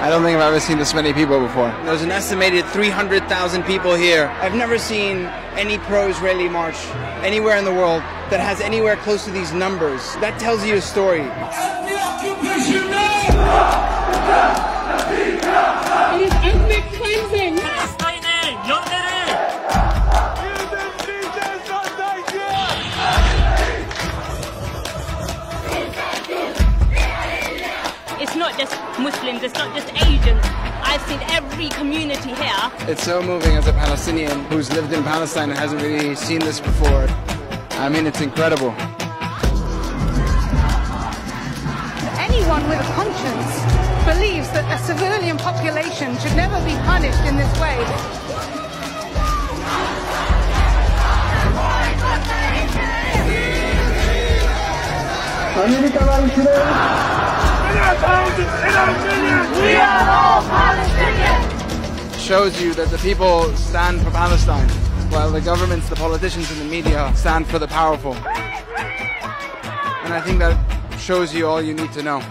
I don't think I've ever seen this many people before. There's an estimated 300,000 people here. I've never seen any pro-Israeli march anywhere in the world that has anywhere close to these numbers. That tells you a story. It's not just Muslims, it's not just Asians. I've seen every community here. It's so moving as a Palestinian who's lived in Palestine and hasn't really seen this before. I mean, it's incredible. Anyone with a conscience believes that a civilian population should never be punished in this way. Shows you that the people stand for Palestine, while the governments, the politicians, and the media stand for the powerful. And I think that shows you all you need to know.